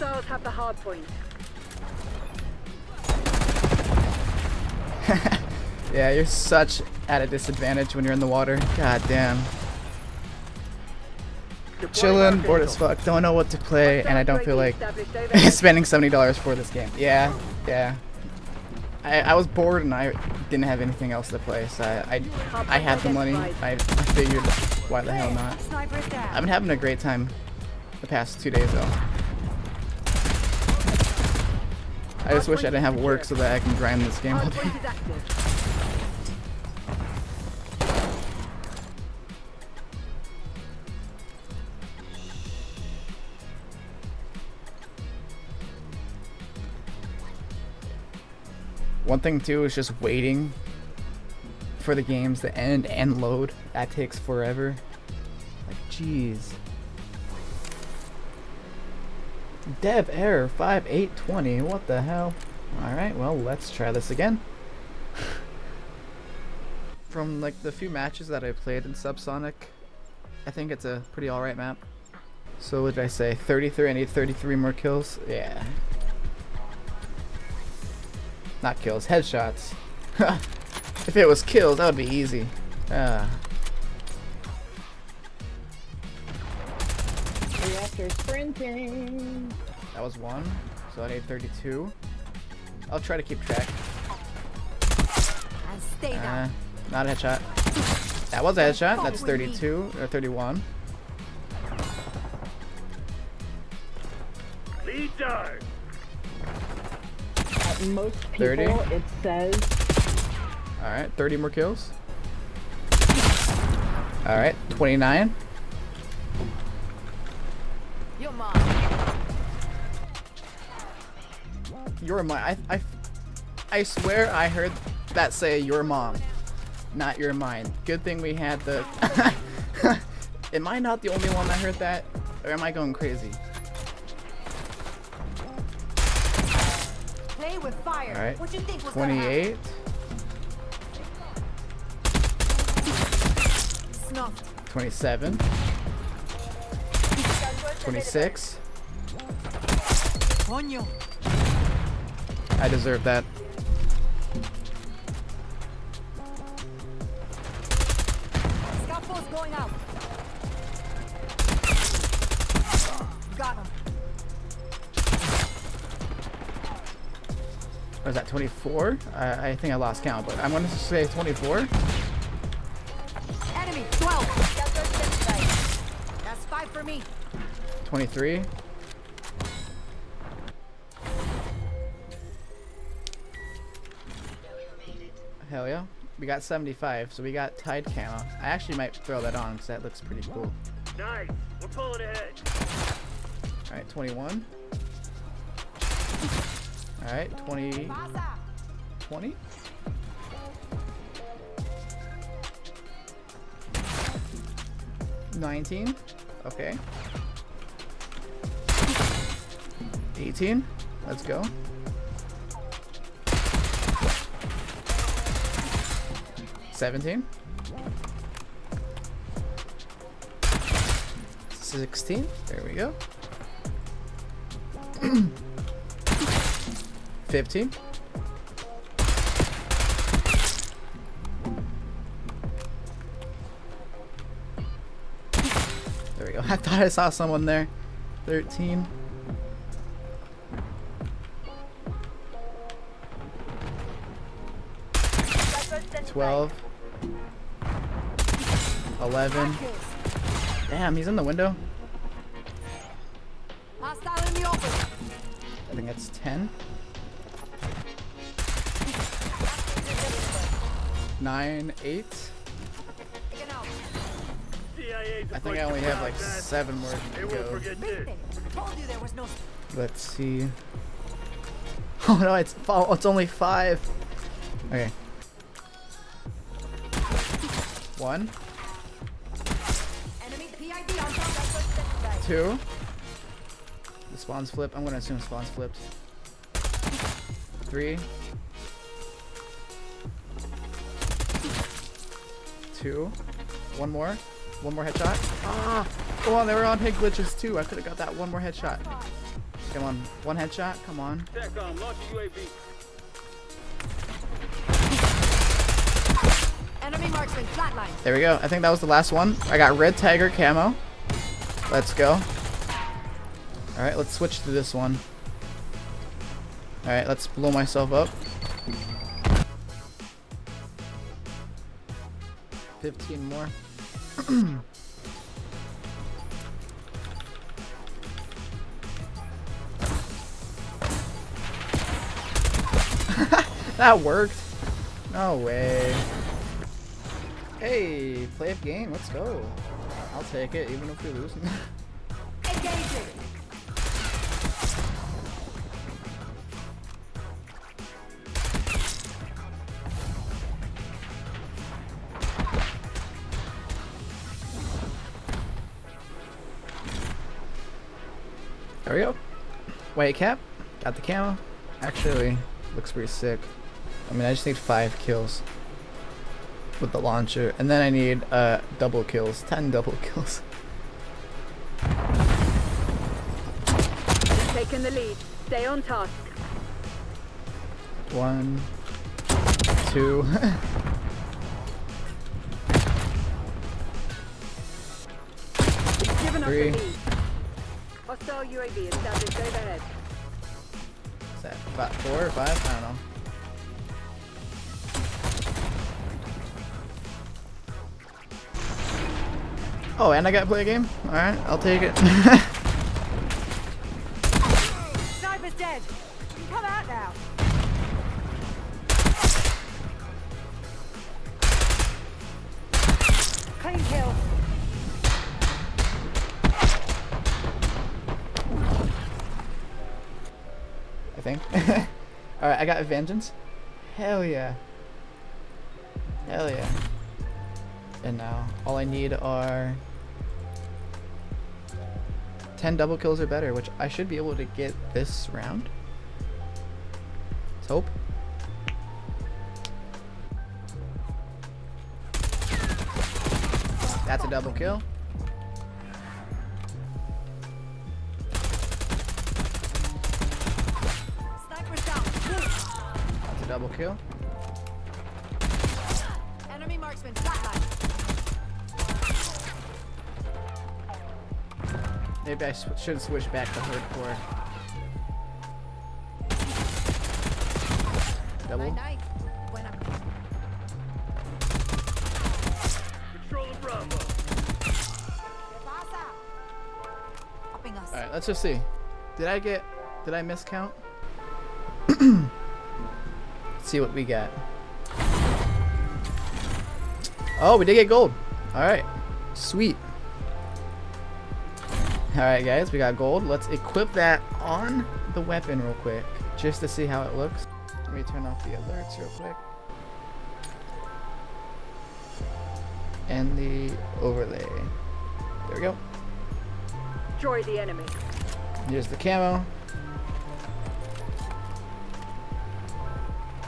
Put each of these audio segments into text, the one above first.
Hostiles have the hard point. yeah, you're such at a disadvantage when you're in the water. God damn. Chillin', bored as fuck, don't know what to play, and I don't feel like spending $70 for this game. Yeah, yeah. I, I was bored and I didn't have anything else to play, so I, I, I had the money. I, I figured, why the hell not? I've been having a great time the past two days, though. I just wish I didn't have work so that I can grind this game all day. One thing too is just waiting for the games to end and load. That takes forever. Like, jeez. Dev error 5820. What the hell? Alright, well, let's try this again. From like the few matches that I played in Subsonic, I think it's a pretty alright map. So what did I say? 33? I need 33 more kills? Yeah. Not kills, headshots. if it was kills, that would be easy. Ah. Reactor sprinting. That was one, so I need 32. I'll try to keep track. And stay Uh, down. not a headshot. That was a headshot. That's 32 or 31. Leader! At most people, 30. it says All right, 30 more kills. All right, 29. Your mom. Your mom. I, I, I swear I heard that say your mom, not your mine. Good thing we had the. am I not the only one that heard that, or am I going crazy? Play with fire. All right, What you think was gonna happen? 28. Snuffed. 27, 26. I deserve that. Scaffold's going out. Got him. Or that 24? I, I think I lost count, but I'm going to say 24. Enemy. 12. That's five for me. 23. Hell yeah. We got 75, so we got Tide Camo. I actually might throw that on because that looks pretty cool. Nice. We're pulling ahead. Alright, 21. Alright, 20. 20? Nineteen. Okay. 18. Let's go. Seventeen. Sixteen. There we go. Fifteen. There we go. I thought I saw someone there. Thirteen. 12. 11. Damn, he's in the window. I think that's 10. 9, 8. I think I only have like 7 more to go. Let's see. Oh no, it's, oh, it's only 5. Okay. One, Enemy PID on top. two. The spawns flip. I'm gonna assume spawns flipped. Three. Two. One more. One more headshot. Ah! Come on, they were on hit glitches too. I could have got that one more headshot. Come on. One headshot. Come on. There we go. I think that was the last one. I got red tiger camo. Let's go. Alright, let's switch to this one. Alright, let's blow myself up. 15 more. that worked. No way. Hey, play a game. Let's go. I'll take it, even if we're losing. Engaging. there we go. White cap. Got the camo. Actually, looks pretty sick. I mean, I just need five kills with the launcher, and then I need uh double kills, ten double kills. Taking the lead. Stay on task. One, two. Three. up the lead. Hostile UAV established overhead. Is that about four or five? I don't know. Oh, and I got to play a game? Alright, I'll take it. Sniper's dead. You can come out now. Clean kill. I think. Alright, I got Vengeance. Hell yeah. Hell yeah. And now, all I need are 10 double kills or better, which I should be able to get this round. Let's hope. That's a double kill. That's a double kill. Enemy marksman. Maybe I sw should switch back to hardcore. Double. Night night. Buena. Control the Bravo. ¿Qué pasa? Upping us. Alright, let's just see. Did I get. Did I miscount? Let's see what we got. Oh, we did get gold. Alright. Sweet. Alright, guys, we got gold. Let's equip that on the weapon real quick. Just to see how it looks. Let me turn off the alerts real quick. And the overlay. There we go. Destroy the enemy. Here's the camo.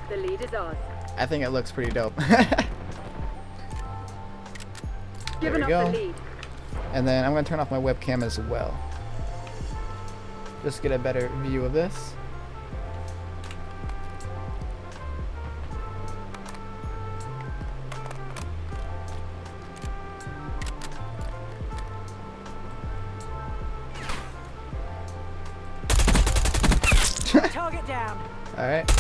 The lead is ours. I think it looks pretty dope. there Giving we up go. And then I'm going to turn off my webcam as well. Just get a better view of this. Target down. Alright.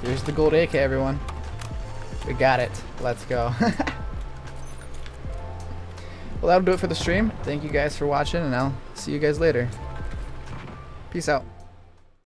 Here's the gold AK, everyone. We got it. Let's go. well, that'll do it for the stream. Thank you guys for watching, and I'll see you guys later. Peace out.